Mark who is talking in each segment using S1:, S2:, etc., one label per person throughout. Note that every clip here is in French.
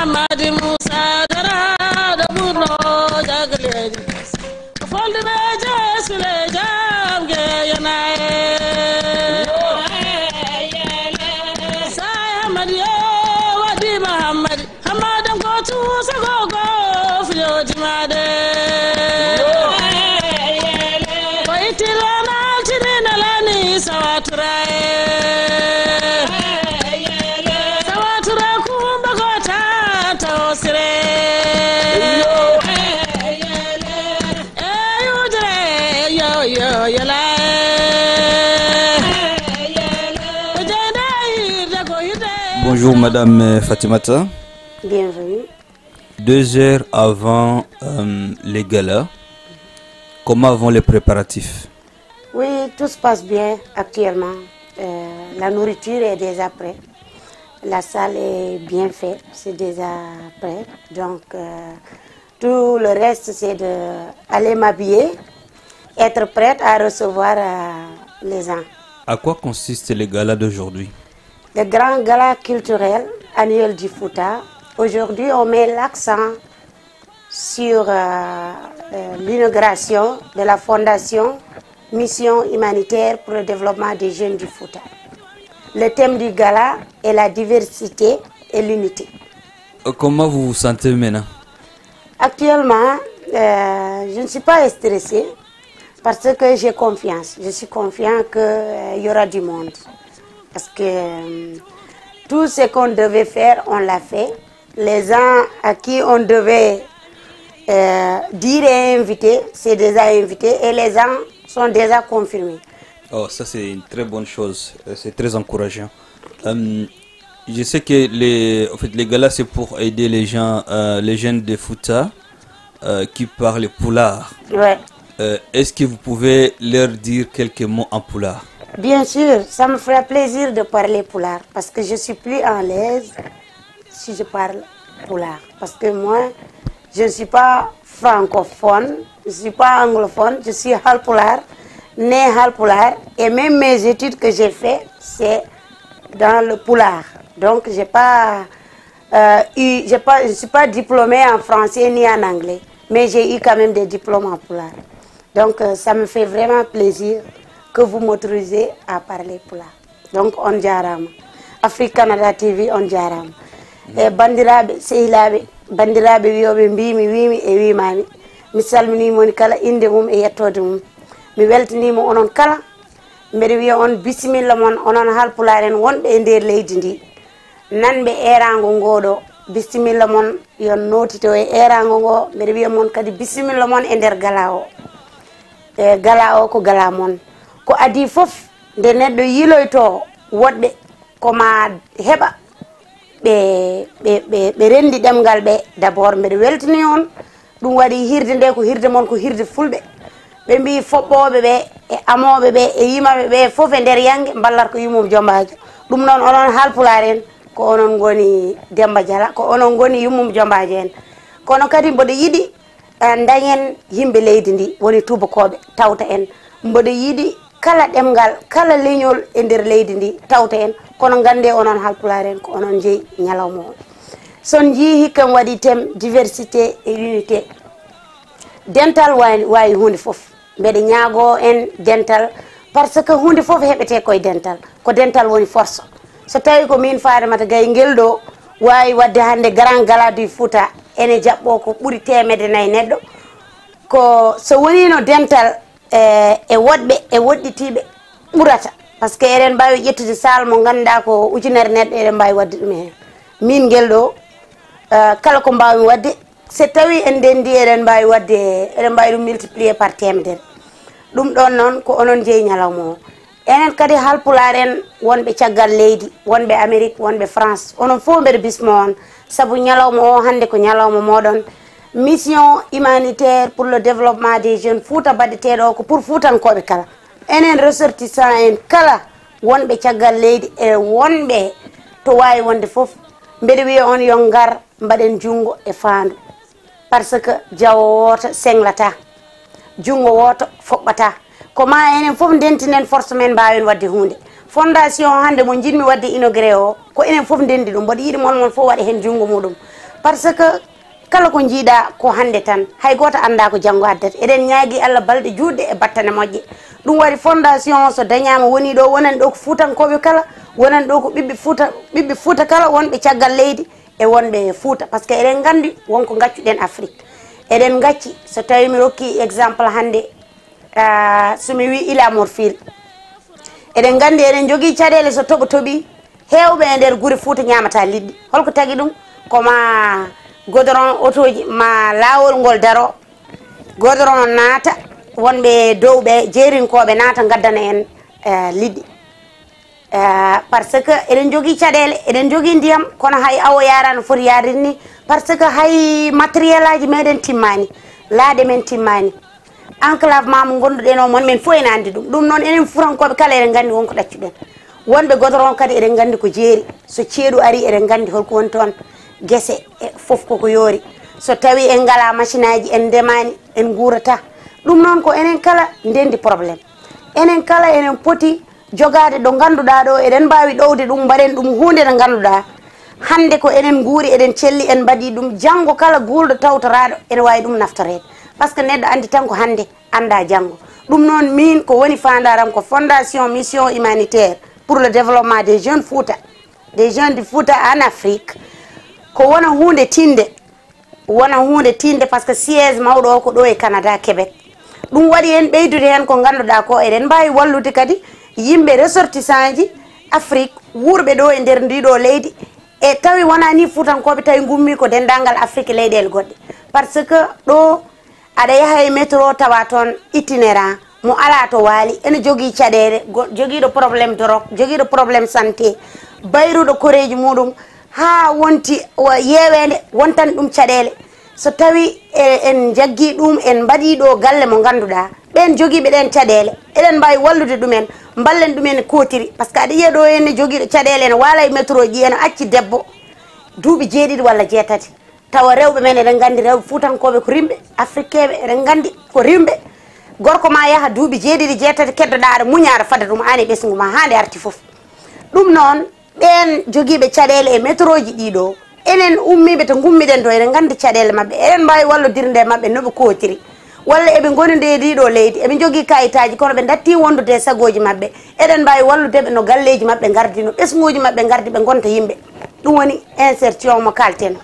S1: i'm a Mademoiselle.
S2: Bonjour Madame euh, Fatimata.
S3: Bienvenue.
S2: Deux heures avant euh, les galas, comment vont les préparatifs?
S3: Oui, tout se passe bien actuellement. Euh, la nourriture est déjà prête. La salle est bien faite, c'est déjà prêt. Donc, euh, tout le reste, c'est d'aller m'habiller, être prête à recevoir les gens.
S2: À quoi consistent les galas d'aujourd'hui?
S3: Le grand gala culturel annuel du Fouta. Aujourd'hui, on met l'accent sur euh, euh, l'inauguration de la fondation Mission humanitaire pour le développement des jeunes du Fouta. Le thème du gala est la diversité et l'unité.
S2: Euh, Comment vous vous sentez maintenant?
S3: Actuellement, euh, je ne suis pas stressée parce que j'ai confiance. Je suis confiant qu'il y aura du monde. Parce que euh, tout ce qu'on devait faire, on l'a fait. Les gens à qui on devait euh, dire et inviter, c'est déjà invité et les gens sont déjà confirmés.
S2: Oh, ça c'est une très bonne chose, Euh, c'est très encourageant. Euh, je sais que les, en fait, les galas c'est pour aider les gens, euh, les jeunes de Fouta qui parlent poulard.
S3: Ouais.
S2: Est-ce que vous pouvez leur dire quelques mots en poulard?
S3: Bien sûr, ça me fera plaisir de parler poulard parce que je suis plus en l'aise si je parle poulard. Parce que moi, je ne suis pas francophone, je ne suis pas anglophone, je suis halpoulard, né halpoulard et même mes études que j'ai fait, c'est dans le poulard. Donc, pas, euh, pas, je ne suis pas diplômée en français ni en anglais, mais j'ai eu quand même des diplômes en poulard. Donc, euh, ça me fait vraiment plaisir que vous m'autorisez à parler pula donc on jarama. Afrique canada tv on jarama. E bandiraɓe sehilaɓe bandiraɓe wiyoɓe mbimi wimi e wimami. Mi salminimoni kala inde mum e yettode mum. Mi weltanima onon kala. Mbeɗa wiya on bisimilla moon onon halpulare en wonɓe e nder leydi ndi. Nanɓe erago ngoɗo bisimilla moon yo notito e erago ngo. Mbeɗa wiya moon kadi bisimilla moon e nder gala o. E gala o ko gala moon ko adi fof nde neɗɗo yiloyto woɗɓe koma heɓa ɓe ɓe ɓe ɓe rendi ɗemgal ɓe. D' abord mbeɗa weltani on ɗum waɗi hirde nde ko hirde moon ko hirde fulɓe. Ɓe mbi foɓɓoɓe ɓe e amoɓe ɓe e yimaɓe ɓe foof e nder yangue ballat ko yummum jombajo. Ɗum noon onon halpular en ko onon goni demba diala ko onon goni yummum jombajo en. Kono kadi mboɗo yiiɗi eh, dañen yimɓe leydi ndi woni tubakoɓe tawta en. Mboɗo yiɗi kala ɗemgal kala leñol e nder leydi ndi tawta en. Kono gande onon halpular en ko onon jeeyi ñalawma o. Son jii hikkam waɗi tem diversité et unité. Dental wawi wawi hunde foof mbeɗa ñaago en dental par ce que hunde foof heɓete koye dental. Ko dental woni force. So tawi ko min faadamata gay ngel ɗo wawi wadde hande grand gala du fouta ene jaɓɓo ko ɓuuri temedde nayyi neɗɗo. Ko so wonino dental E, e woɗɓe e woɗɗitiɓe ɓurata. Par ce que eɗen mbawi ƴettude sal mo ganduɗa ko ujunere neɗɗo eɗen mbawi wadde ɗum hen min guel ɗo euh, kala ko mbawmi wadde. So tawi en ndendi eɗen mbawi wadde eɗen mbawi ɗum multiplié par temedere. Ɗum ɗon noon ko onon jeeyi ñalawma o. Enen kadi halpular en wonɓe caggal leydi wonɓe amérique wonɓe france. Onon fof mbeɗa bismo on. Saabu ñalawma o hande ko ñalawma moɗon. mission humanitaire pour le développement des jeunes fouta mbaɗeteɗo ko pour fuutankoɓe kala. Enen ressortissant en kala wonɓe caggal leydi e wonɓe. To wawi wonde foof mbeɗa wiya on yo gar mbaɗen junggo e faandu. Par ce que jawo woto senglata junggo woto foɓɓata. Ko ma enen foof ndentinen force men mbawen wadde hunde fondation hande mo jinmi wadde inauguré o ko enen foof ndendi ɗum mboɗo yiiɗi moon moon fof waɗa hen junggo muɗum. Par ce que kala ko jiiɗa ko hannde tan. Hay goto annda ko janngo addata eɗen ñaagui allah balɗe juɗɗe e battane moƴƴe. Ɗum waɗi fondation so dañama woni ɗo wonani ɗo ko fuutankoɓe kala wonani ɗo ko ɓiɓɓe fuuta ɓiɓɓe fuuta kala wonɓe caggal leydi e wonɓe fuuta. Par ce que eɗen gandi wonko gaccuɗen afrique. Eɗen gacci so tawi mi rokki exemple hannde somi wi ilamorfil eɗen gandi eɗen jogui caɗele so toɓo toɓi hewɓe e nder guure fuuta ñamata liɗɗi. Holko tagui ɗum koma godoron autoji ma lawol ngol daro. Godoron naata wonɓe dow ɓe jeerinkoɓe naata gaddana en e, liɗɗi. E, par ce que eɗen jogui caɗele eɗen jogui ndiyam kono hay awo yarano foti yarin ni par ce que hay matériel aji meɗen timmani laaɗe men timmani. Enclavement mo gonduɗen o moon min fof ene andi ɗum. Ɗum noon enen furankoɓe kala eɗen gandi wonko ɗaccuɗen. Wonɓe godoron kadi eɗen gandi ko jeeri. So ceeɗu ari eɗen gandi holko woni toon. guese e foof koko yoori. So tawi en ngala machine aji en ndemani en guurata ɗum noon ko enen kala ndendi probléme enen kala enen poti jogade ɗo ganduɗa ɗo eɗen mbawi ɗowde ɗum mbaɗen ɗum hunde nde ganduɗa hande ko enen guuri eɗen celli en mbaɗi ɗum. Janggo kala guurɗo tawtoraɗo ene wawi ɗum naftorede par ce que neɗɗo andi tan ko hande anda janggo ɗum noon min ko woni fandaram ko fondation mission humanitaire pour le développement des jeunes fouta des jeunes du fouta en afrique. ko wona hunde tinde wona hunde tinde par ce que siége mawɗo o ko ɗo e canada québec ɗum waɗi en ɓeydude hen ko ganduɗa ko eɗen mbawi wallude kadi yimɓe ressortissant ji afrique wurɓe ɗo e nder ndiɗo leydi. E tawi wona ni fuutankoɓe tawi gummi ko dendagal afrique leyɗele goɗɗe. Par ce que ɗo aɗa yaaha e métro tawa toon itinérant mo ala to waali. Ene jogii caɗeele jogiiɗo probléme de rok jogiiɗo probléme santé. Bayruɗo koreji muɗum ha wonti yewede wontan ɗum caɗele. So tawi e, en jaggi ɗum en mbaɗi ɗo galle mo ganduɗa ɓen joguiɓe ɗen caɗele. Eɗen mbawi wallude ɗumen ballen ɗumen kotiri. Par ce que aɗa yiya ɗo henne joguiɗo caɗele ene waala e métro ji ene acci debbo. Duuɓi jeeɗiɗi walla jeetati. Tawa rewɓe men eɗen gandi rewɓe fuutankoɓe ko rimɓe africaɓe eɗen gandi ko rimɓe. Gorko ma yaaha duuɓi jeeɗiɗi jeetati keddoɗa aɗa muña aɗa fada ɗum an e ɓesgu ma hande arti foof ɗum noon ɓen jogiiɓe caɗele e métro ji ɗiɗo enen ummiɓe to gummiɗen to eɗen gandi caɗele maɓɓe. Eɗen mbawi wallodirde e maɓɓe noɓe kootiri. Walla eɓe goni nde ɗiɗo leydi. Eɓe jogui kayitaji kono ɓe datti wondude e sagoji maɓɓe. Eɗen mbawi walludeɓe no galleji maɓɓe gardi no ɓesguji maɓɓe gardi ɓe gonta yimɓe. Ɗum woni insertion mo kalten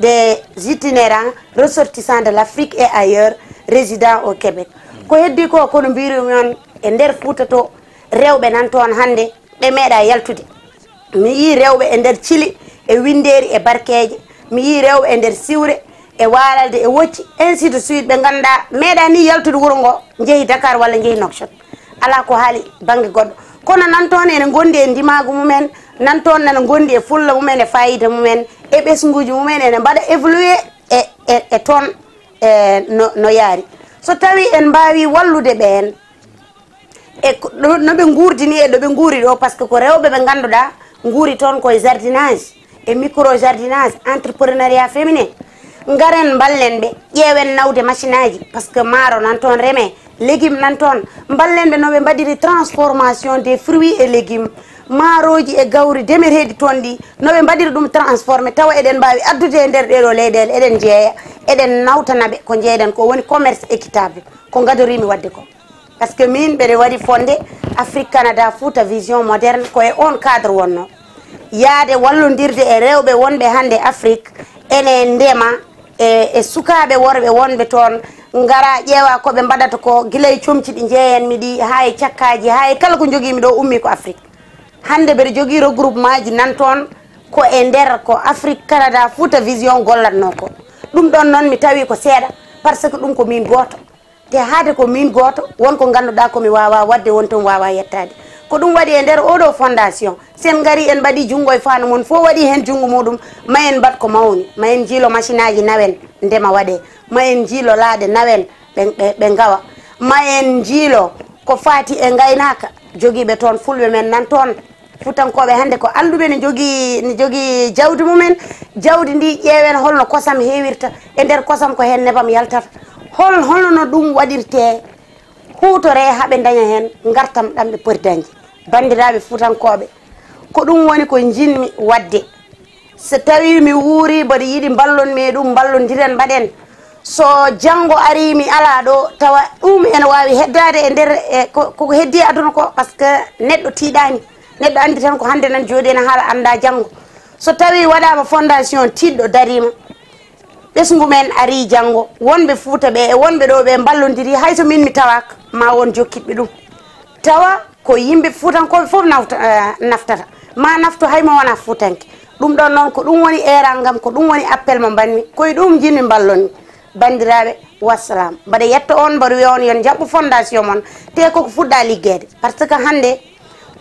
S3: des itinérants ressortissant de l' afrique et ailleurs résident au québec. Ko heddi ko kono mbirumi on e nder fouta to rewɓe nan toon hande ɓe meeɗa yaltude. mi yi rewɓe e nder cili e winderi e barkeje mi yi rewɓe e nder siwre e waalalde e wocci. Ainsi de suite ɓe ngannduɗa meeɗani yaltude wuro ngo jeehi dakar walla jeehi nokshot ala ko haali banggue goɗɗo. Kono nan toon ene gondi e ndimagu mumen nan toon nana gondi e fulla mumen e fayida mumen e ɓesguji mumen ene mbaɗa évolué e e e toon e no no yaari. So tawi en mbawi wallude ɓen e no ɓe guurdini e ɗo ɓe guuri ɗo par ce que ko rewɓe ɓe ngannduɗa guuri toon koye jardinage e micro jardinage entrepreneuriat féminin. Garen mballen ɓe ƴeewen nawde machine aji par ce que maaro nan toon reme légume nan toon. Mballen ɓe noɓe mbaɗiri transformation des fruits et légume maaroji e gawri demeteɗi toon ɗi noɓe mbaɗiri ɗum transformé tawa eɗen mbawi addude e nder ɗeɗo leyɗele eɗen jeeya eɗen nawtanaɓe ko jeyɗen ko woni commerce équitable ko gadorimi wadde ko. Par ce que min ɓeɗe waɗi fonde afrique canada fouta vision moderne koye on cadre wonno. Yaade wallodirde e rewɓe wonɓe hannde afrique ene ndema e e sukaɓe worɓe wonɓe toon gara ƴeewa koɓe mbaɗata ko guila e comci ɗi jeeyanmi ɗi ha e cakkaji ha e kala ko joguimi ɗo ummi ko afrique. Hande mbeɗa jogui regroupement ji nan toon ko e nder ko afrique canada fouta vision gollatno ko. Ɗum ɗon noon mi tawi ko seeɗa par ce que ɗum ko min goto te haade ko min goto wonko ganduɗa komi wawa wadde won ton wawa yettade. Ko ɗum waɗi e nder oɗo fondation sen gari en mbaɗi junggo e faano mon fof waɗi hen junggo muɗum ma en mbat ko mawni ma en jiilo machine aji nawen ndema waɗe ma en jiilo laaɗe nawen ɓe gawa ma en jiilo ko fati e gaynaka joguiɓe toon fulɓe men nan toon futankoɓe hannde ko anduɓe ne jogui ne jogui jawdi mumen. Jawdi ndi ƴeewen holno kosam heewirta e nder kosam ko hen nebam yaltata hol holno ɗum waɗirte hutore haaɓe daña hen gartam ɗamɓe poti dañde bandiraɓe fuutankoɓe. Ko ɗum woni ko jinmi wadde. So tawi mi wuuri mbaɗa yiiɗi ballonmi e ɗum ballodiren mbaɗen so janngo ari mi ala ɗo tawa ɗum ene wawi heddade e nder e koko heddi aduna ko par ce que neɗɗo tiiɗani neɗɗo andi tan ko hande nan jooɗi ene haala anda janngo. So tawi waɗama fondation tiɗɗo darima ɓesgu men ari janngo wonɓe fuuta ɓe e wonɓe ɗo ɓe ballodiri hayso min mi tawaka ma won jokkiɓe ɗum. Tawa ko yimɓe fuutankoɓe foof eh, naftata. Ma nafto haymo wona fuutanke. Ɗum ɗon noon ko ɗum woni eral ngam ko ɗum woni appel mo mbanmi. Koye ɗum jinmi ballonmi bandiraɓe wassalam. Mbaɗa yetta on mbaɗa wiya on yon jaɓɓo fondation moon te koko fuɗɗa liggede par ce que hande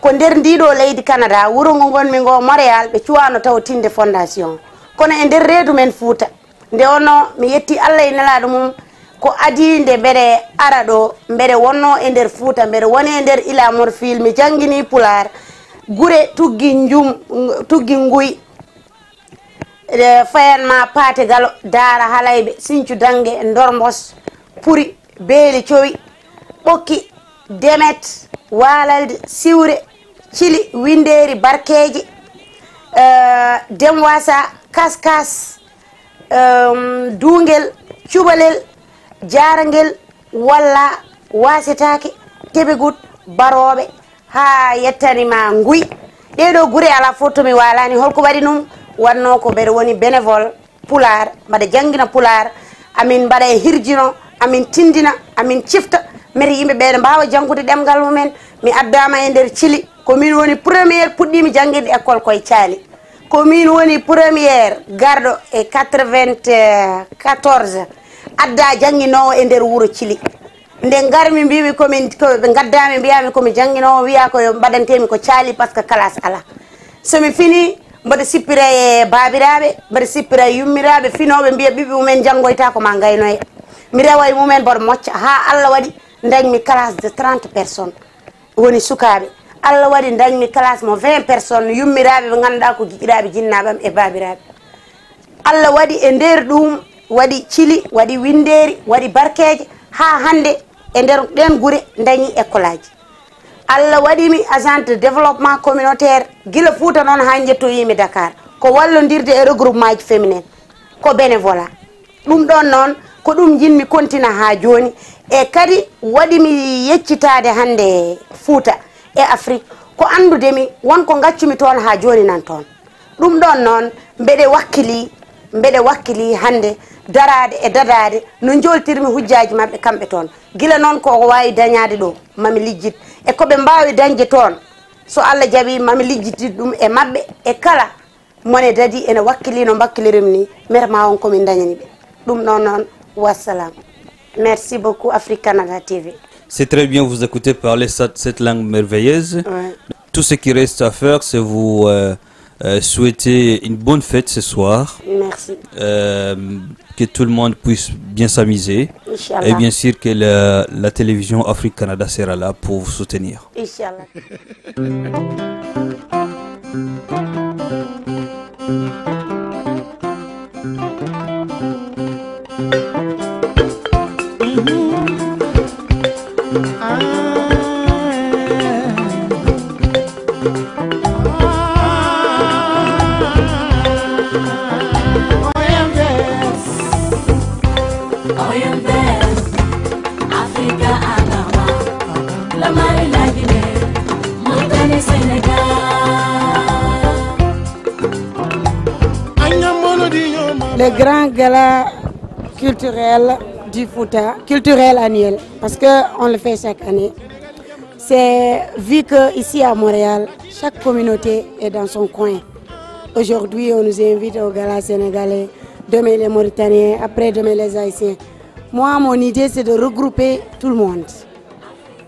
S3: ko nder ndiɗo leydi canada wuuro ngo gonmi ngo montréal ɓe cuwano taw tinde fondation. Kono e nder reedu men fuuta. nde wonno mi yetti allah e nelaɗo mum ko adi nde mbeɗe ara ɗo mbeɗe wonno e nder fuuta mbeɗe woni e nder ilamor fil mi jangguini pular gure tuggi jum tuggi nguy e fayanma paate galo daara halayɓe sincu dangue dormbos puri beeli cowi ɓokki demet walalde siwre cili winderi barkeji e, demwasa kaskas Ehm, duguel cuɓalel jaragel walla wasitake teɓegud baroɓe ha yettanima nguy. Ɗeɗo guure ala fof tomi walani holko waɗi ɗum wanno ko mbeɗa woni bénévole pular mbaɗa jangguina pular amin mbaɗa e hirjino amin tindina amin cifta. Mbeɗa yimɓeɓe ne mbawa janggude ɗemgal mumen mi addama e nder thili komin woni premiére puɗɗimi jangguirde e école koye caali. komin woni premiére garɗo e 94 adda jangguinowo e nder wuuro thili nde garmi mbimi komin ɓe gaddami mbiyami komi jangguinowo wiya koyo mbaɗantemi ko caali par ce que classe ala. Somi fini mbaɗa sippira e babiraɓe mbaɗa sippira e yummiraɓe finoɓe mbiya ɓiɓɓe mumen janggoyta koma gaynoya mi rewa e mumen mboɗo mocca ha allah waɗi dañmi classe de 30 personnes. Woni sukaɓe. allah waɗi dañmi classe mo 20 personnes yummiraɓe ɓe ganduɗa ko giƴiraɓe jinnaɓam e babiraɓe allah waɗi e nder ɗum waɗi cili waɗi winderi waɗi barkeje ha hande e nder ɗen guure dañi école aji allah waɗimi agent de développement communautaire guila fouta noon ha jettoyimi dakar ko wallodirde e regroupement ji féminin ko bénévola ɗum ɗon noon ko ɗum jinmi continue ha joni e kadi waɗimi yeccitade hande fouta e afrique ko andudemi wonko gaccumi toon ha joni nan toon. Ɗum ɗon noon mbeɗe wakkili mbeɗe wakkili hande darade e dadade no joltirmi hujjaji mabɓe kamɓe toon. Guila noon koko wawi dañade ɗo mami lijjit e koɓe mbawi dañde toon. So allah jaaɓi mami lijjiti ɗum e mabɓe e kala mone dadi ene wakkili no mbakkilirim ni mere ma on komin dañani ɓe. Ɗum ɗon noon wassalam. Merci beaucoup afrique canada tv
S2: C'est très bien vous écouter parler cette, cette langue merveilleuse.
S3: Ouais.
S2: Tout ce qui reste à faire, c'est vous euh, euh, souhaiter une bonne fête ce soir,
S3: merci
S2: euh, que tout le monde puisse bien s'amuser.
S3: inchallah
S2: Et bien sûr que la, la télévision Afrique Canada sera là pour vous soutenir.
S3: inchallah
S1: OMVS,
S3: le grand gala culturel du Fouta, culturel annuel, parce qu'on le fait chaque année. C'est vu que ici à Montréal, chaque communauté est dans son coin. Aujourd'hui, on nous invite au gala sénégalais, demain les Mauritaniens, après demain les Haïtiens. Moi, mon idée, c'est de regrouper tout le monde.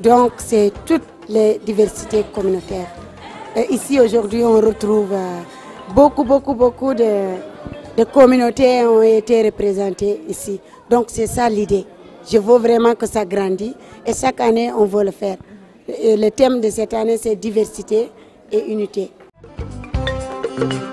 S3: Donc, c'est toutes les diversités communautaires. Ici, aujourd'hui, on retrouve euh, beaucoup, beaucoup, beaucoup de, de communautés ont été représentées ici. Donc, c'est ça l'idée. Je veux vraiment que ça grandisse et chaque année, on veut le faire. Et le thème de cette année, c'est diversité et unité.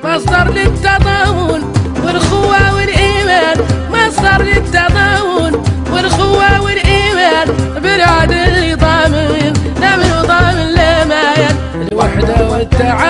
S4: مصدر للتضامن والخوة والإيمان مصدر للتضامن والخوة والإيمان بلاد اللي ضامن لا من ضامن لا مايل الوحدة والتعاون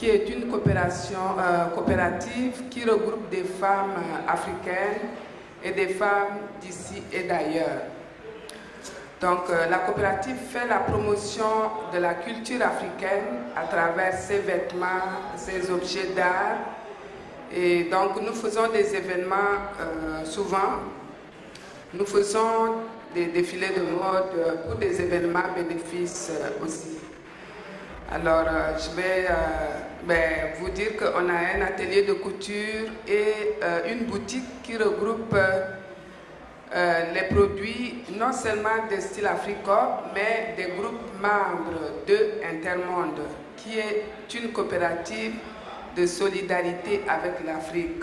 S5: Qui est une coopération, euh, coopérative qui regroupe des femmes euh, africaines et des femmes d'ici et d'ailleurs. Donc, euh, la coopérative fait la promotion de la culture africaine à travers ses vêtements, ses objets d'art. Et donc, nous faisons des événements souvent. Nous faisons des défilés de mode pour des événements bénéfices aussi. Alors, euh, je vais euh, ben, vous dire qu'on a un atelier de couture et euh, une boutique qui regroupe les produits non seulement de style Africa, mais des groupes membres de Intermonde, qui est une coopérative de solidarité avec l'Afrique.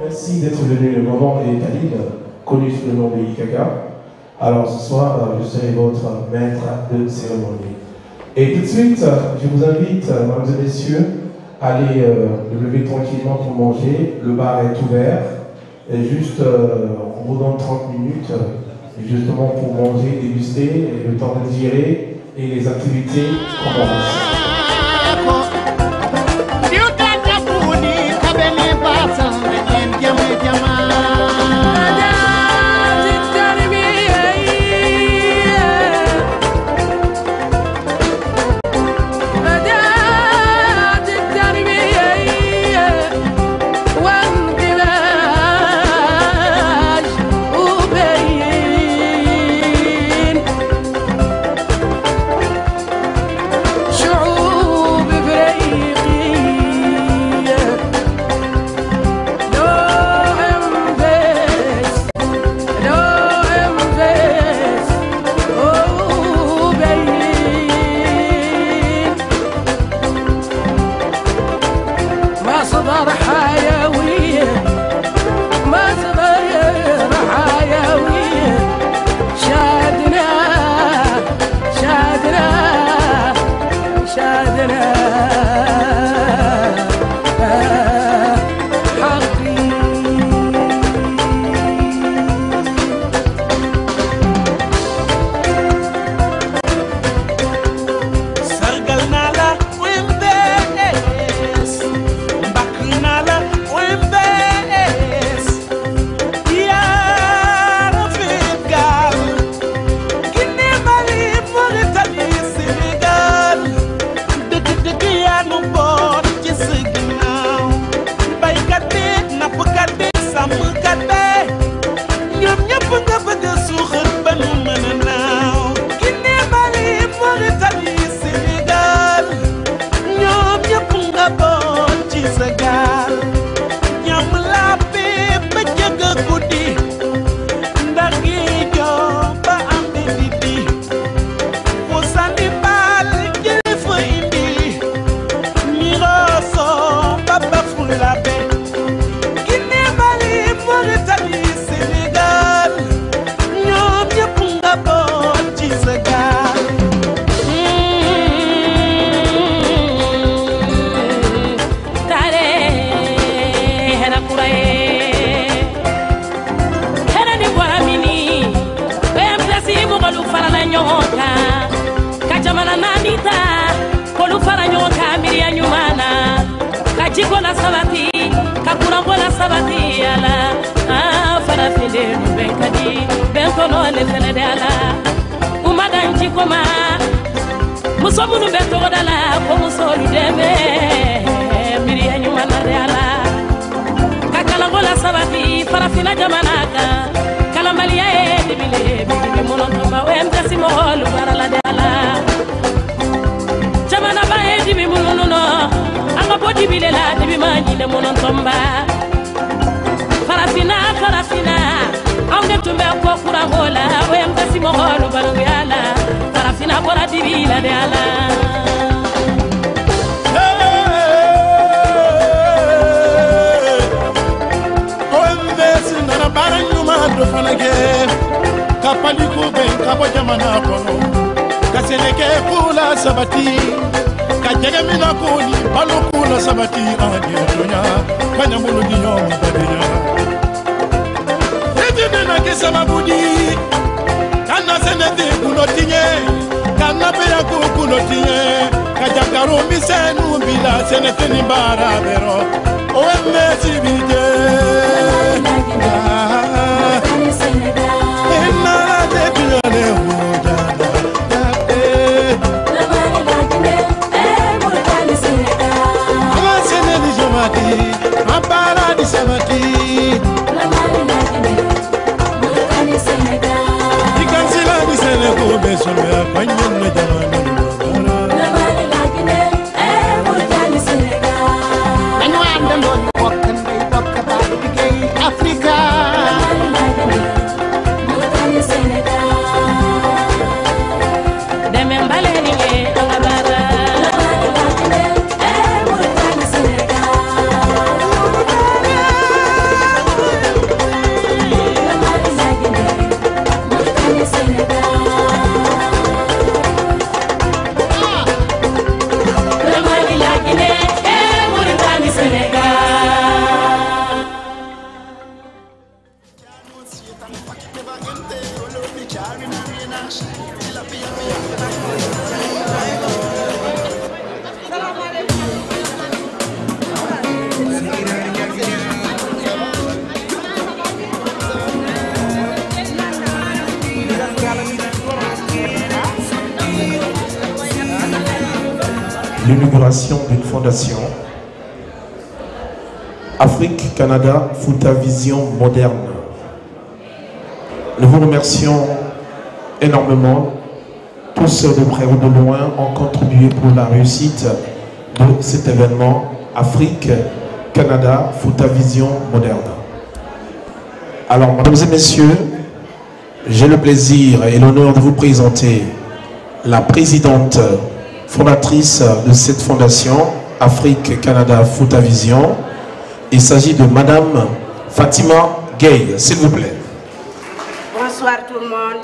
S6: Merci d'être venu. Le moment est Khalil, connu sous le nom de Ikaka. Alors ce soir, je serai votre maître de cérémonie. Et tout de suite, je vous invite, mesdames et messieurs, à aller euh, le lever tranquillement pour manger. Le bar est ouvert. Et juste, euh, on vous donne 30 minutes, euh, justement pour manger, déguster, et le temps de digérer, et les activités commencent.
S1: La sabati ka kuranko la sabati ala. An farafinen nu bɛn ka di bɛn kɔnɔ le fɛnɛ de ala. U ma dan jiko ma muso minnu bɛ tɔgɔda la ko musolu dɛmɛ miiriya ɲuman na de ala. Ka kalanko la sabati farafina jamana kan kalanbaliya ye dibile bidibi mɔnɔntɔma o ye mpɛsi mɔgɔlu baara la de ala. Jamanaba ye dibi minnu nɔ anga poti bilela dibi ma nyine farafina tomba farafina farafina ange tumbe ko kurangola la tasi mogolu barangu yala. Farafina bora dibila de ala.
S7: Baara ɲuman dɔ fana ka paliko bɛn ka bɔ jamana kɔnɔ ka sɛnɛkɛ ko la sabati. Ka jɛgɛmina ko ni balo ko la sabati an diɲɛdonya ka ɲamolo di ɲɔgɔn badenya seti nana kɛ sababu di ka na sɛnɛ ten kulo tiɲɛ ka nabeya ko kulo tiɲɛ ka jakaro misɛnnu bila sɛnɛtɛni baara bɛrɔ OMS bi jɛ.
S6: Eso me Canada Vision Moderne. Nous vous remercions énormément. Tous de près ou de loin ont contribué pour la réussite de cet événement Afrique Canada Fouta Vision Moderne. Alors, mesdames et messieurs, j'ai le plaisir et l'honneur de vous présenter la présidente fondatrice de cette fondation Afrique Canada Fouta Vision. Il s'agit de Madame Fatima Gay, s'il vous plaît.
S3: Bonsoir tout le monde.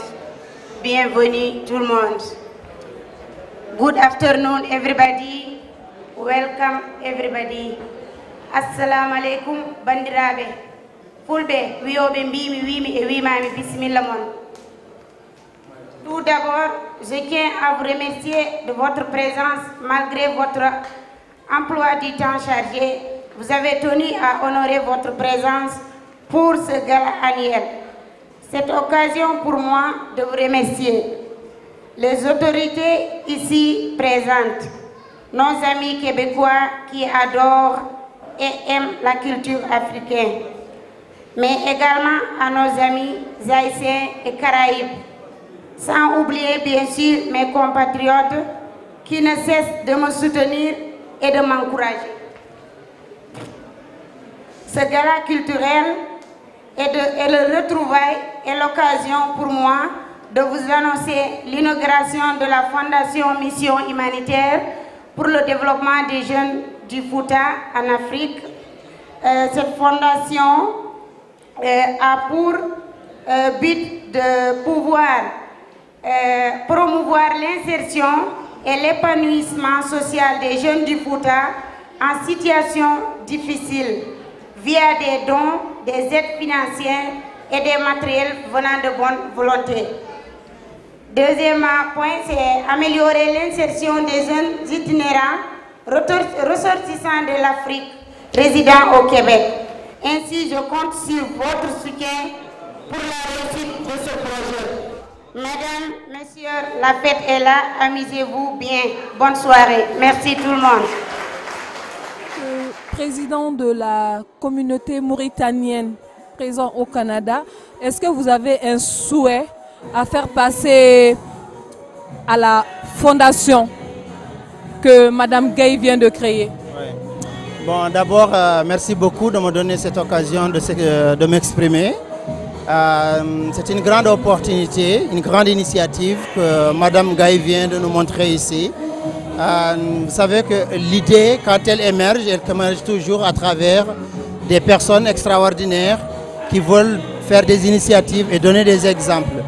S3: Bienvenue tout le monde. Good afternoon everybody. Welcome everybody. Assalamu alaikum bandiraɓe. Fulɓe wiyoɓe mbimi wimi e wimami bisimilla. Tout d'abord, je tiens à vous remercier de votre présence malgré votre emploi du temps chargé. Vous avez tenu à honorer votre présence pour ce gala annuel. C'est occasion pour moi de vous remercier. Les autorités ici présentes, nos amis québécois qui adorent et aiment la culture africaine, mais également à nos amis haïtiens et caraïbes, sans oublier bien sûr mes compatriotes qui ne cessent de me soutenir et de m'encourager. Ce gala culturel et, le retrouvaille est l'occasion pour moi de vous annoncer l'inauguration de la Fondation Mission Humanitaire pour le développement des jeunes du Fouta en Afrique. Euh, cette fondation euh, a pour euh, but de pouvoir promouvoir l'insertion et l'épanouissement social des jeunes du Fouta en situation difficile via des dons, des aides financières et des matériels venant de bonne volonté. Deuxièmement point, c'est améliorer l'insertion des jeunes itinérants ressortissants de l'Afrique résidant au Québec. Ainsi, je compte sur votre soutien pour la réussite de ce projet. Mesdames, Messieurs, la fête est là, amusez-vous bien. Bonne soirée. Merci tout le monde.
S8: Président de la communauté mauritanienne présent au Canada, est-ce que vous avez un souhait à faire passer à la fondation que Madame Gay vient de créer?
S9: Bon, d'abord, euh, merci beaucoup de me donner cette occasion de, euh, m'exprimer. Euh, c'est une grande opportunité, une grande initiative que Madame Gaye vient de nous montrer ici. Euh, vous savez que l'idée, quand elle émerge, elle émerge toujours à travers des personnes extraordinaires qui veulent faire des initiatives et donner des exemples.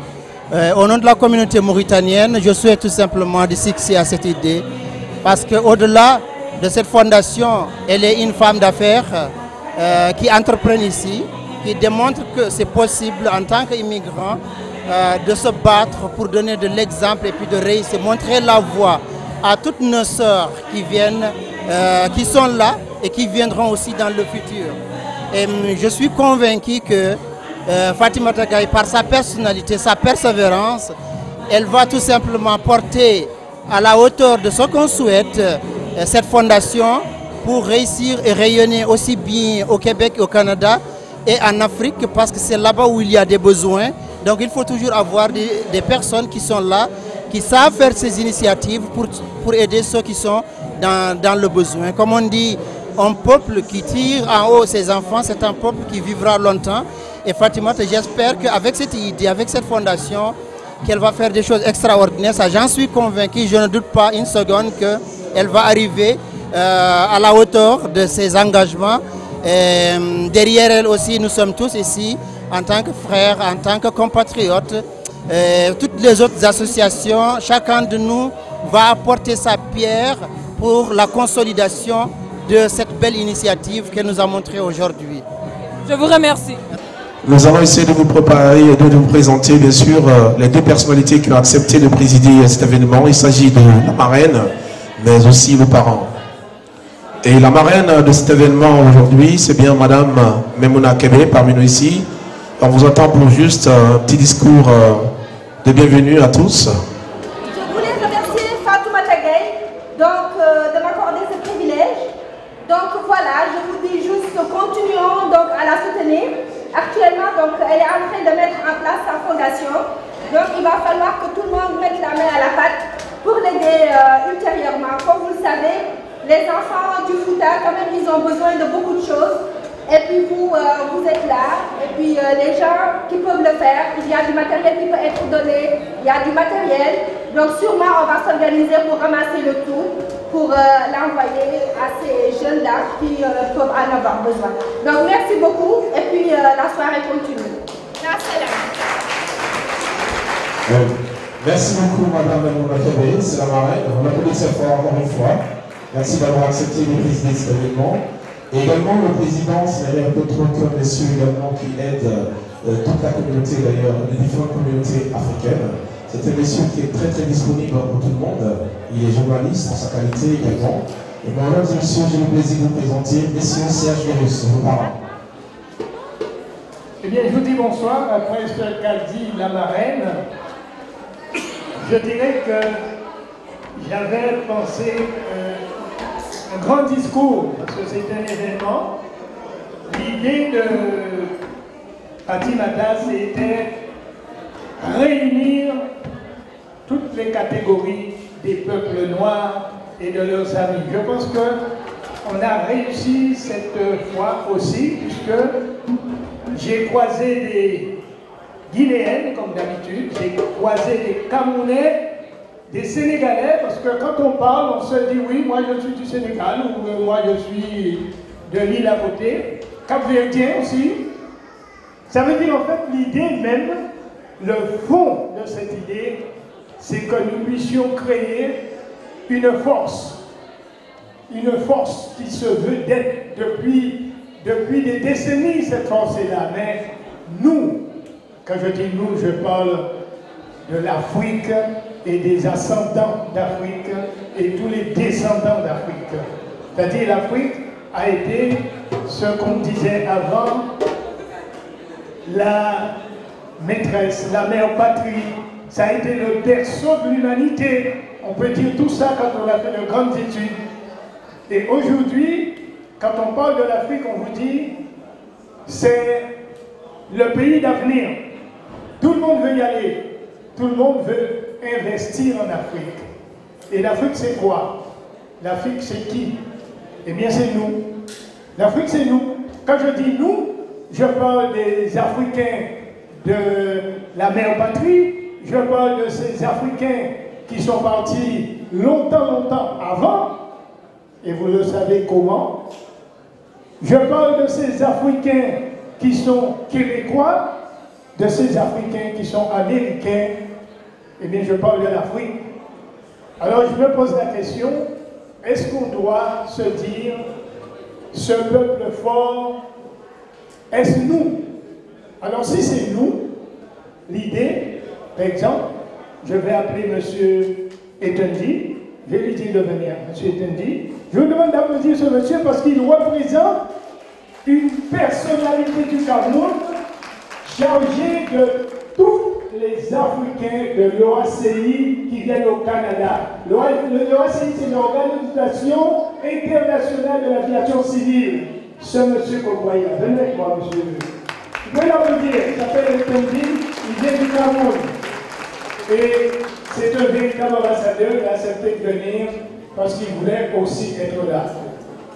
S9: Euh, au nom de la communauté mauritanienne, je souhaite tout simplement de succès à cette idée parce qu'au-delà de cette fondation, elle est une femme d'affaires euh, qui entreprend ici, qui démontre que c'est possible en tant qu'immigrant de se battre pour donner de l'exemple et puis de réussir, montrer la voie à toutes nos sœurs qui viennent, euh, qui sont là et qui viendront aussi dans le futur. Et je suis convaincu que euh, Fatima Tagay, par sa personnalité, sa persévérance, elle va tout simplement porter à la hauteur de ce qu'on souhaite euh, cette fondation pour réussir et rayonner aussi bien au Québec au Canada et en Afrique parce que c'est là-bas où il y a des besoins. Donc il faut toujours avoir des personnes qui sont là, qui savent faire ces initiatives pour, pour aider ceux qui sont dans, dans le besoin. Comme on dit, un peuple qui tire en haut ses enfants, c'est un peuple qui vivra longtemps. Et Fatima, j'espère qu'avec cette idée, avec cette fondation, qu'elle va faire des choses extraordinaires. Ça, j'en suis convaincu. Je ne doute pas une seconde qu'elle va arriver euh, à la hauteur de ses engagements. Euh, derrière elle aussi, nous sommes tous ici en tant que frères, en tant que compatriotes. Euh, toutes les autres associations, chacun de nous va apporter sa pierre pour la consolidation de cette belle initiative qu'elle nous a montrée aujourd'hui.
S8: Je vous remercie.
S6: Nous allons essayer de vous préparer et de vous présenter, bien sûr, euh, les deux personnalités qui ont accepté de présider cet événement. Il s'agit de la marraine, mais aussi le parent. Et la marraine de cet événement aujourd'hui, c'est bien Madame Memouna Kebe parmi nous ici. On vous attend pour juste un petit discours euh, de bienvenue à tous.
S10: Je voulais remercier Fatouma Tagay donc, euh, de m'accorder ce privilège. Donc voilà, je vous dis juste, continuons donc à la soutenir. Actuellement, donc, elle est en train de mettre en place sa fondation. Donc il va falloir que tout le monde mette la main à la pâte pour l'aider euh, ultérieurement. Comme vous le savez, les enfants du Fouta, quand même, ils ont besoin de beaucoup de choses. Et puis vous, euh, vous êtes là. Et puis euh, les gens qui peuvent le faire, il y a du matériel qui peut être donné, il y a du matériel. Donc sûrement, on va s'organiser pour ramasser le tout, pour euh, l'envoyer à ces jeunes-là qui euh, peuvent en avoir besoin. Donc merci beaucoup. Et puis euh, la soirée continue. Merci.
S6: Euh, Merci beaucoup, Madame Kebe, c'est la marraine. On applaudit fort encore une fois. Merci d'avoir accepté de présider cet événement. Et également le président, c'est un peu trop que messieurs également qui aide euh, toute la communauté d'ailleurs, les différentes communautés africaines. C'est un monsieur qui est très très disponible pour tout le monde. Il est journaliste en sa qualité également. Et mesdames et messieurs, j'ai le plaisir de vous présenter Monsieur Serge Virus, vos.
S11: Eh bien, je vous dis bonsoir. Après ce qu'a dit la marraine, je dirais que j'avais pensé euh, un grand discours, parce que c'est un événement. L'idée de Fatimata, c'était réunir toutes les catégories des peuples noirs et de leurs amis. Je pense qu'on a réussi cette fois aussi, puisque j'ai croisé des Guinéennes, comme d'habitude, j'ai croisé des Camerounais, des Sénégalais, parce que quand on parle, on se dit oui, moi je suis du Sénégal, ou euh, moi je suis de l'île à côté, Cap-Verdien aussi. Ça veut dire en fait l'idée même, le fond de cette idée, c'est que nous puissions créer une force, une force qui se veut d'être depuis, depuis des décennies, cette force est là. Mais nous, quand je dis nous, je parle de l'Afrique et des ascendants d'Afrique et tous les descendants d'Afrique. C'est-à-dire l'Afrique a été ce qu'on disait avant, la maîtresse, la mère patrie. Ça a été le berceau de l'humanité. On peut dire tout ça quand on a fait de grandes études. Et aujourd'hui, quand on parle de l'Afrique, on vous dit, c'est le pays d'avenir. Tout le monde veut y aller. Tout le monde veut investir en Afrique. Et l'Afrique, c'est quoi? L'Afrique, c'est qui? Eh bien, c'est nous. L'Afrique, c'est nous. Quand je dis nous, je parle des Africains de la mère patrie, je parle de ces Africains qui sont partis longtemps, longtemps avant, et vous le savez comment? Je parle de ces Africains qui sont québécois, de ces Africains qui sont américains, eh bien, je parle de l'Afrique. Alors, je me pose la question, est-ce qu'on doit se dire, ce peuple fort, est-ce nous? Alors, si c'est nous, l'idée, par exemple, je vais appeler M. Etendi, je vais lui dire de venir, M. Etendi. Je vous demande d'applaudir ce monsieur parce qu'il représente une personnalité du Cameroun chargée de tous les Africains de l'OACI qui viennent au Canada. L'OACI, c'est l'Organisation internationale de l'aviation civile. Ce monsieur Kokwaya, venez avec moi, monsieur. Vous pouvez l'applaudir, il s'appelle Etendi, il vient du Cameroun. Et c'est un véritable ambassadeur, il a accepté de venir parce qu'il voulait aussi être là.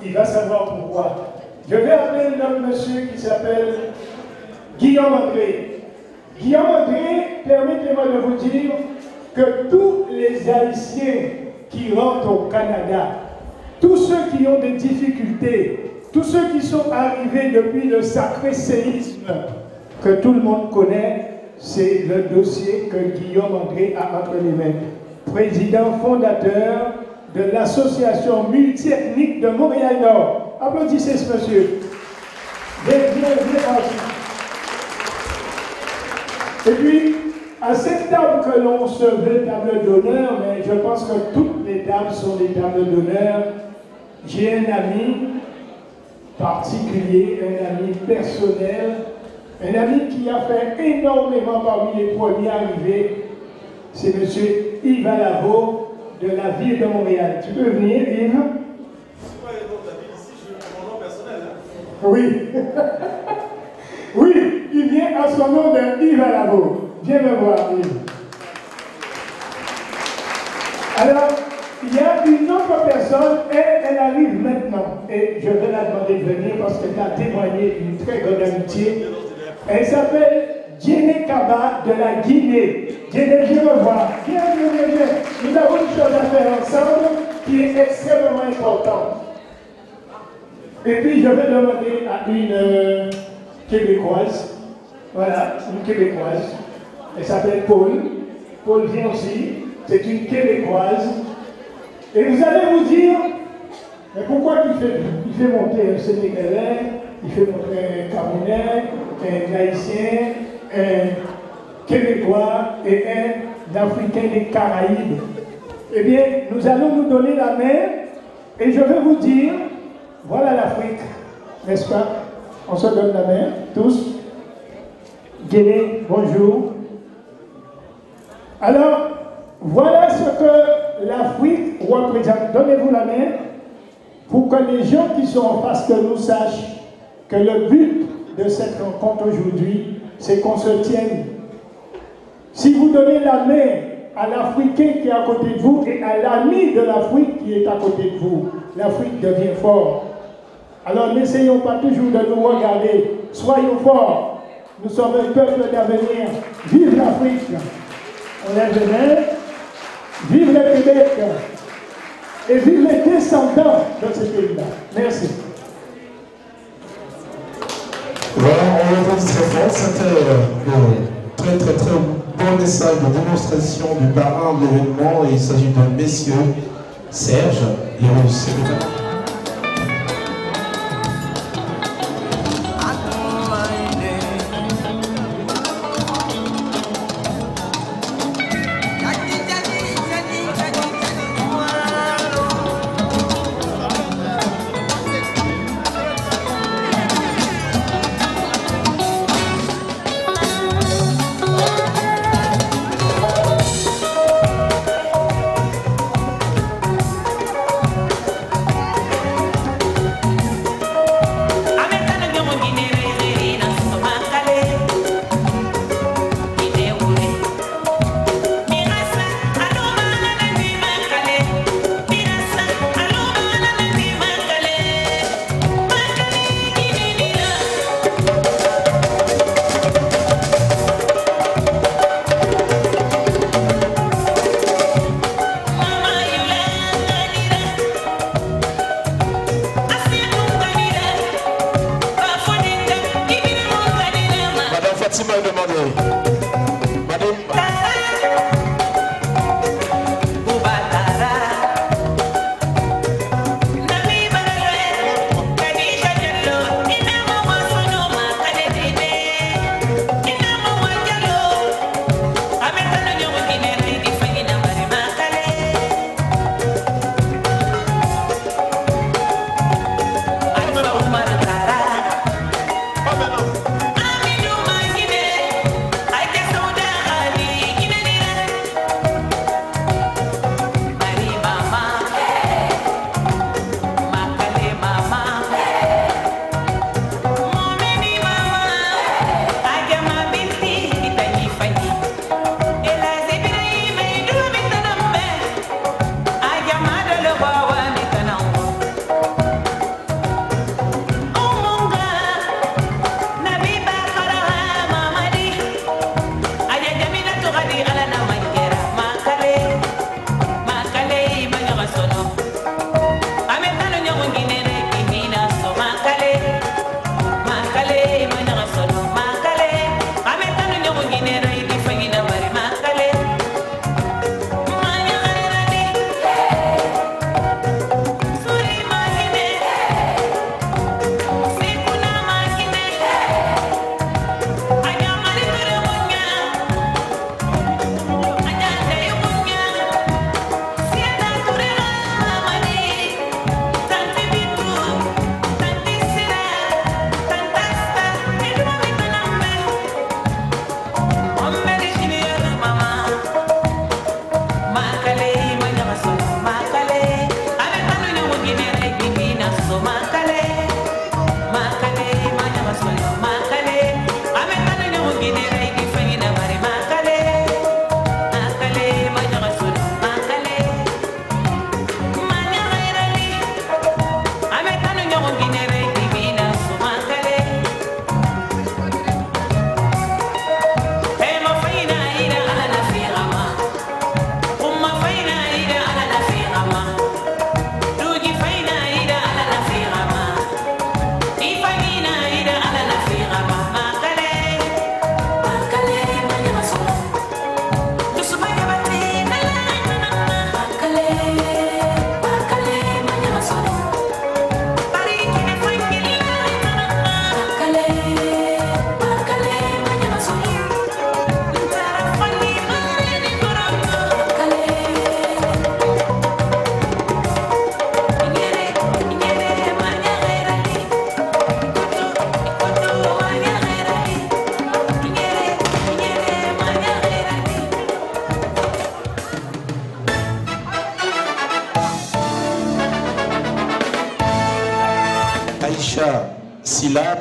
S11: Il va savoir pourquoi. Je vais appeler un monsieur qui s'appelle Guillaume André. Guillaume André, permettez-moi de vous dire que tous les Haïtiens qui rentrent au Canada, tous ceux qui ont des difficultés, tous ceux qui sont arrivés depuis le sacré séisme que tout le monde connaît, c'est le dossier que Guillaume André a entre les mains. Président fondateur de l'association multiethnique de Montréal-Nord. Applaudissez ce monsieur. Viens, viens, viens Et puis, à cette table que l'on se veut table d'honneur, mais je pense que toutes les tables sont des tables d'honneur, j'ai un ami particulier, un ami personnel, un ami qui a fait énormément parmi les premiers arrivés, c'est M. Yves Alavo de la ville de Montréal. Tu peux venir, Yves? Oui. oui, à son nom de Yves Alavo. Viens me voir, Yves. Alors, il y a une autre personne, elle, elle arrive maintenant. Et je vais la demander de venir parce qu'elle a témoigné d'une très grande amitié. Elle s'appelle Djene Kaba de la Guinée. Djene, viens me voir. Viens, viens, viens. Nous avons une chose à faire ensemble qui est extrêmement importante. Et puis, je vais demander à une euh, Québécoise. Voilà, une Québécoise. Elle s'appelle Paul. Paul vient aussi. C'est une Québécoise. Et vous allez vous dire, mais pourquoi il fait, il fait monter un Sénégalais, il fait monter un Camerounais, un Haïtien, un Québécois et un Africain des Caraïbes? Eh bien, nous allons nous donner la main et je vais vous dire, voilà l'Afrique, n'est-ce pas? On se donne la main, tous. Guinée, bonjour. Alors, voilà ce que l'Afrique représente. Donnez-vous la main pour que les gens qui sont en face de nous sachent que le but de cette rencontre aujourd'hui, c'est qu'on se tienne. Si vous donnez la main à l'Africain qui est à côté de vous et à l'ami de l'Afrique qui est à côté de vous, l'Afrique devient fort. Alors n'essayons pas toujours de nous regarder. Soyons forts. Nous sommes un peuple d'avenir. Vive l'Afrique. On les mains. Vive le Québec. Et vive les descendants de ce pays-là. Merci.
S6: Voilà, on le très fort. C'était le très très très bon message de démonstration du parrain de l'événement. Il s'agit de messieurs Serge et.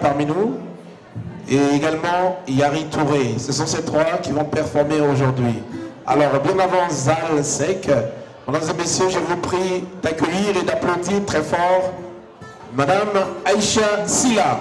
S6: Parmi nous et également Yari Touré. Ce sont ces trois qui vont performer aujourd'hui. Alors, bien avant Zal Sek, mesdames et messieurs, je vous prie d'accueillir et d'applaudir très fort Madame Aïcha Silla.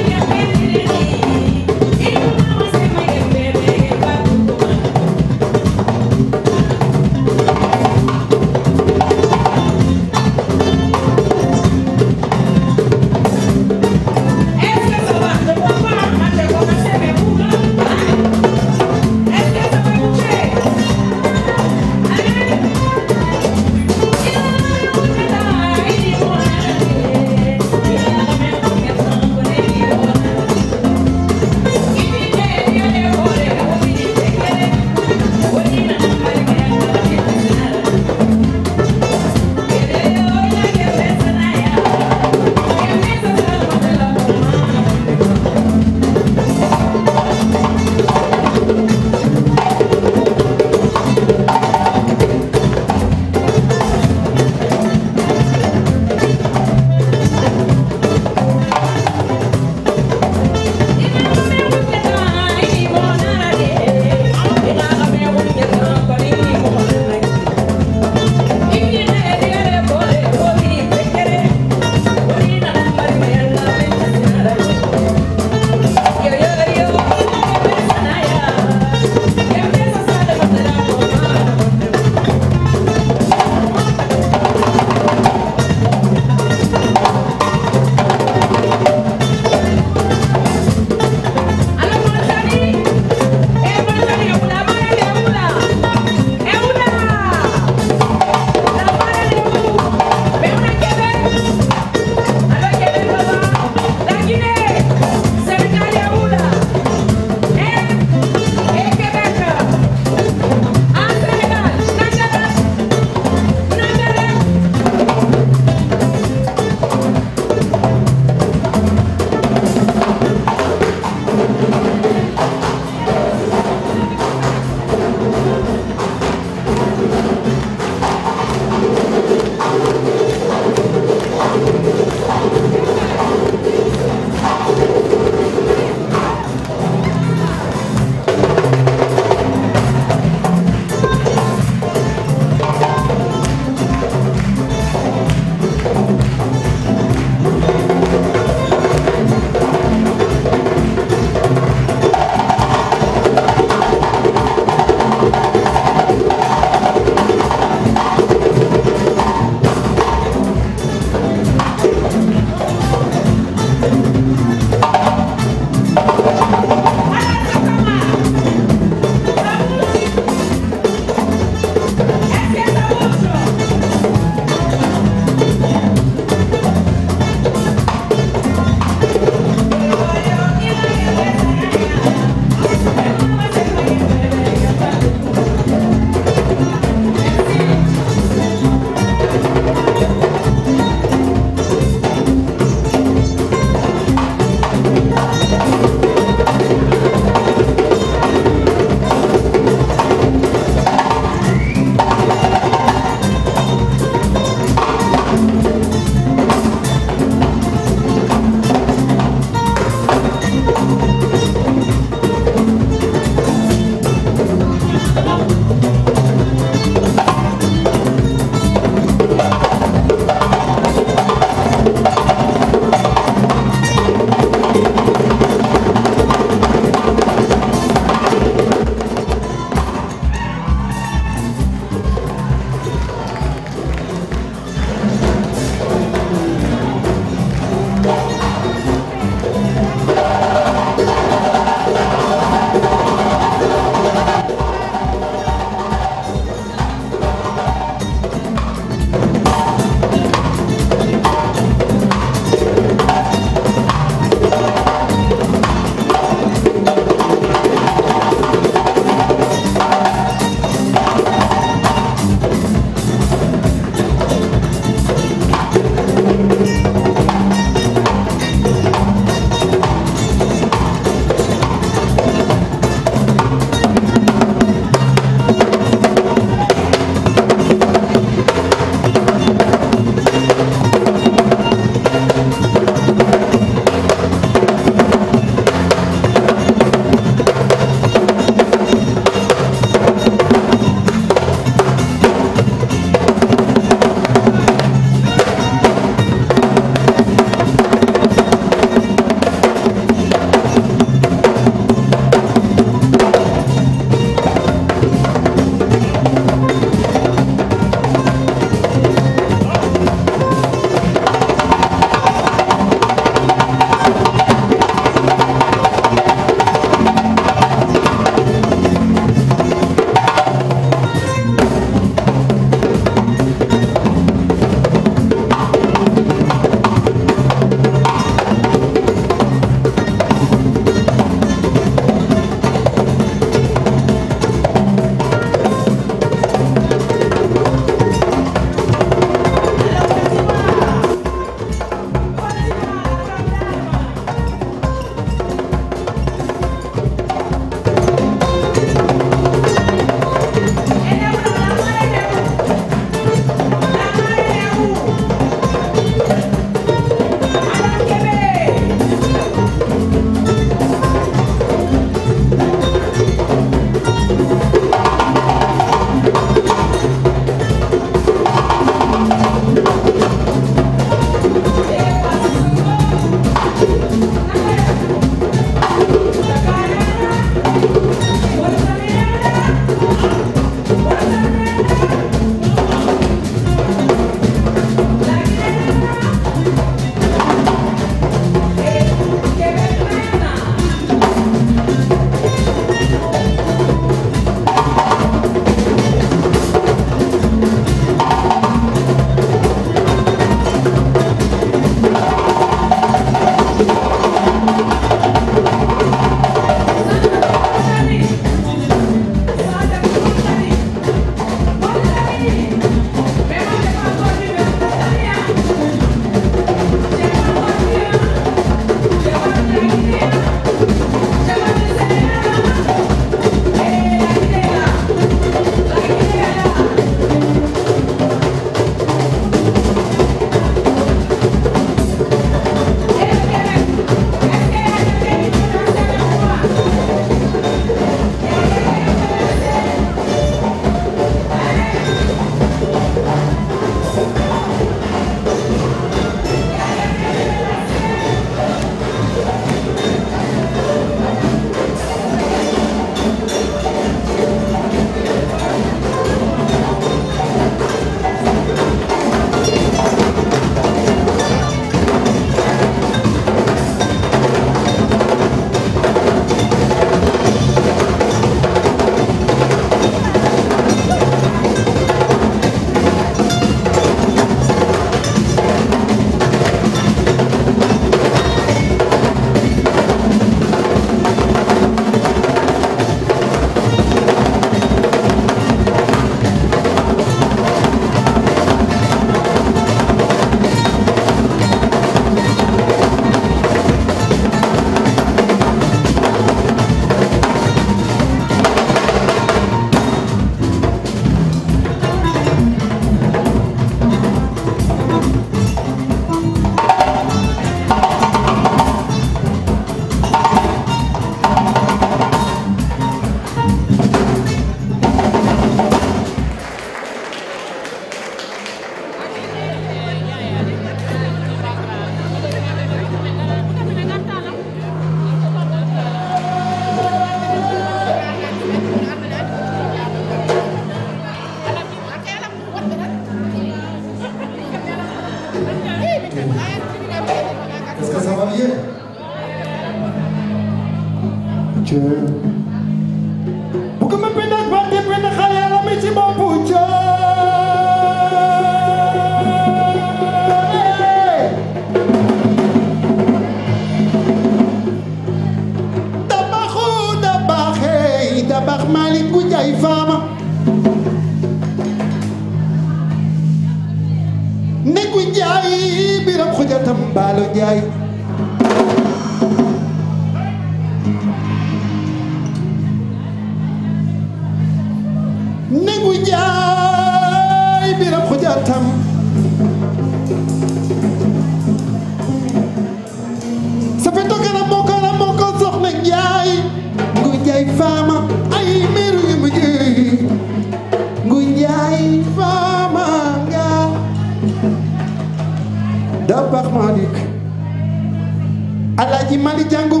S12: Hadji Malick Diango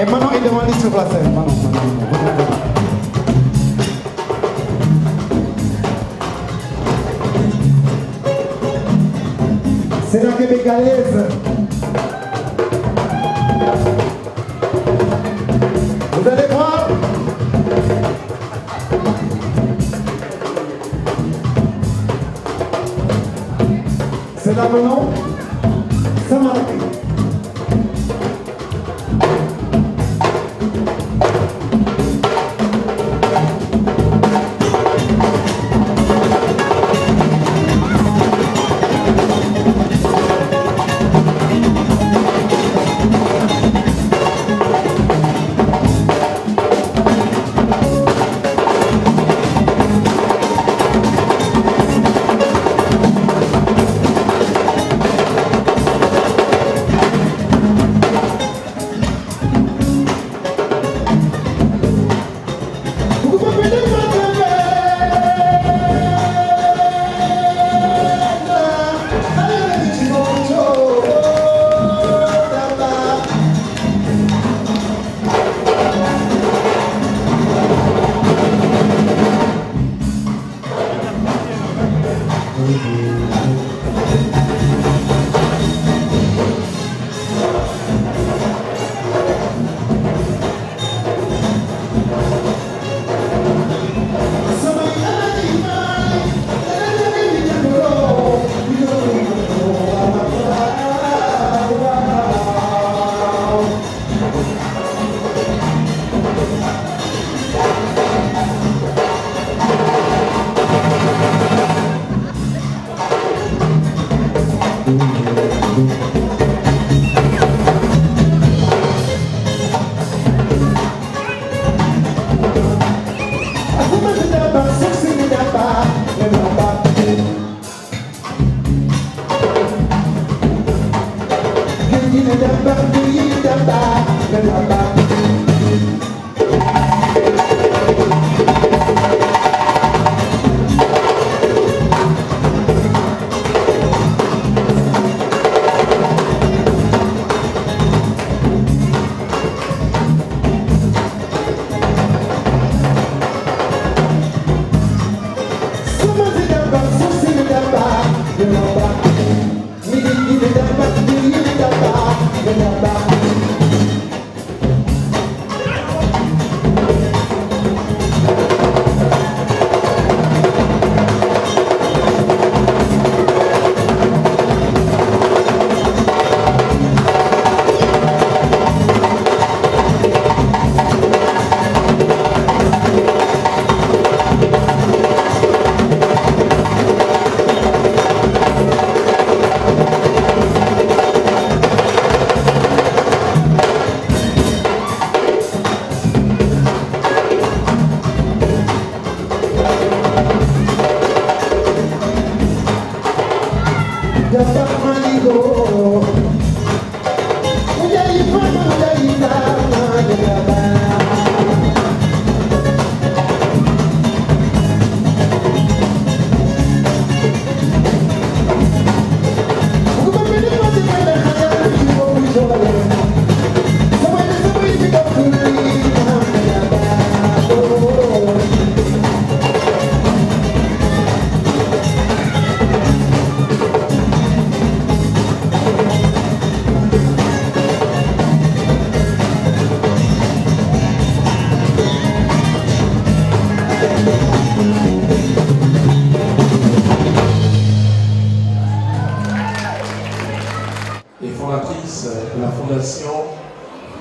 S12: est demandé sur la scène. Manon, Manon, Manon, venez. C'est la québécalaise. Vous allez voir. C'est là maintenant. Ça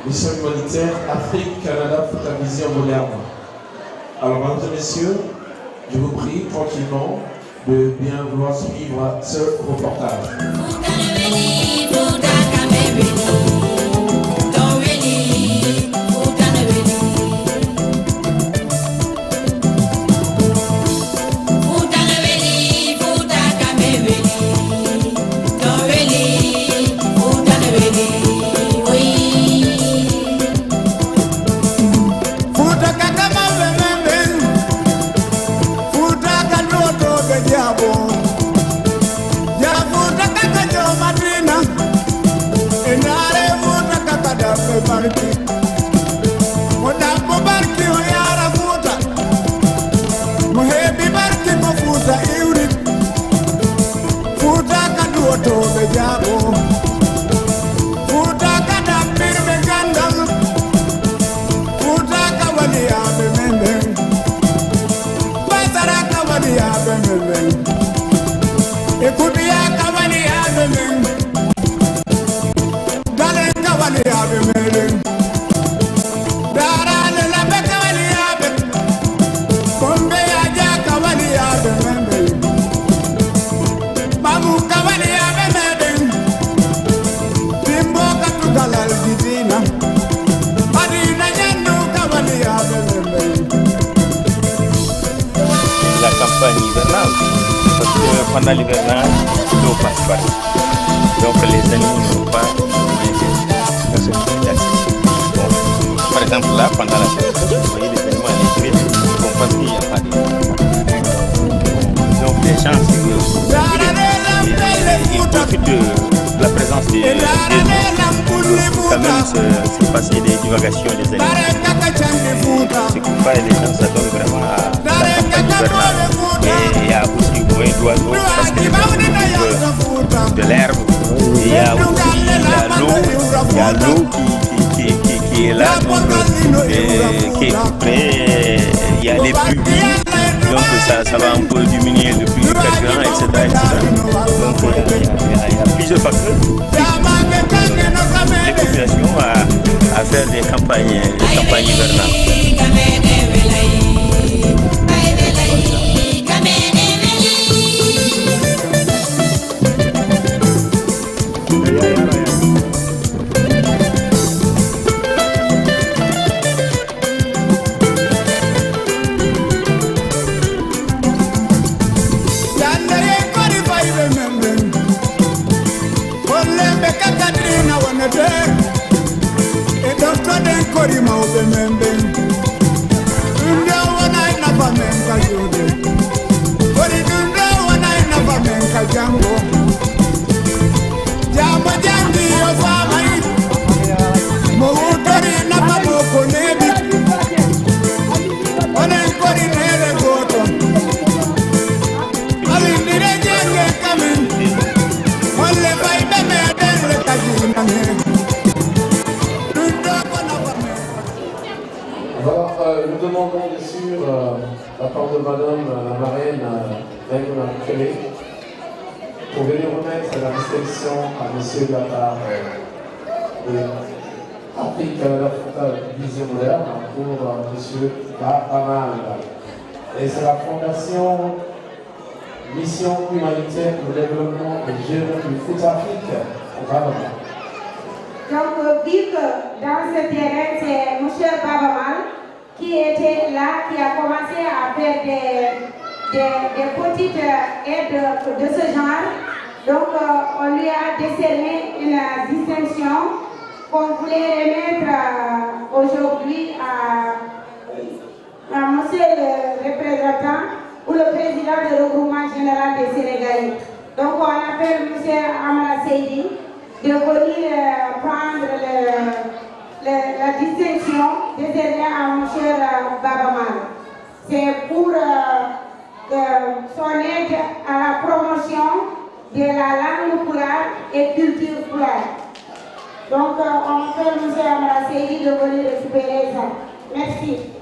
S13: Mission humanitaire Afrique, Canada pour la vision moderne. Alors, mesdames et messieurs, je vous prie tranquillement de bien vouloir suivre ce reportage.
S14: Qui est. Il y a les pluies. Donc ça, ça va un peu diminuer le de carburant, etc. etc. Donc il y a plusieurs facteurs les populations à, à faire des campagnes, des campagnes hivernales.
S7: La de Madame euh, la marraine euh, M. Kelly pour venir remettre la distinction à Monsieur de la part euh, de Afrique euh, l'Afrique Vision Moderne pour euh, Monsieur Bahamal. Et c'est la Fondation Mission Humanitaire pour le Développement des Jeunes du Foot Afrique au.
S3: Donc, euh, dans ce terrain, c'est M. Babamal qui était là, qui a commencé à faire des, des, des petites aides de, ce genre. Donc, euh, on lui a décerné une distinction qu'on voulait remettre euh, aujourd'hui à, à M. le représentant ou le président du regroupement général des Sénégalais. Donc, on appelle M. Amara Seydi de venir euh, prendre le- la distinction décernée à M. Babaman. C'est pour euh, son aide à la promotion de la langue pulaar et culture pulaar. Donc, euh, on M. Amara Seydi de venir récupérer ça. Merci.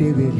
S15: விட்டுவிடும்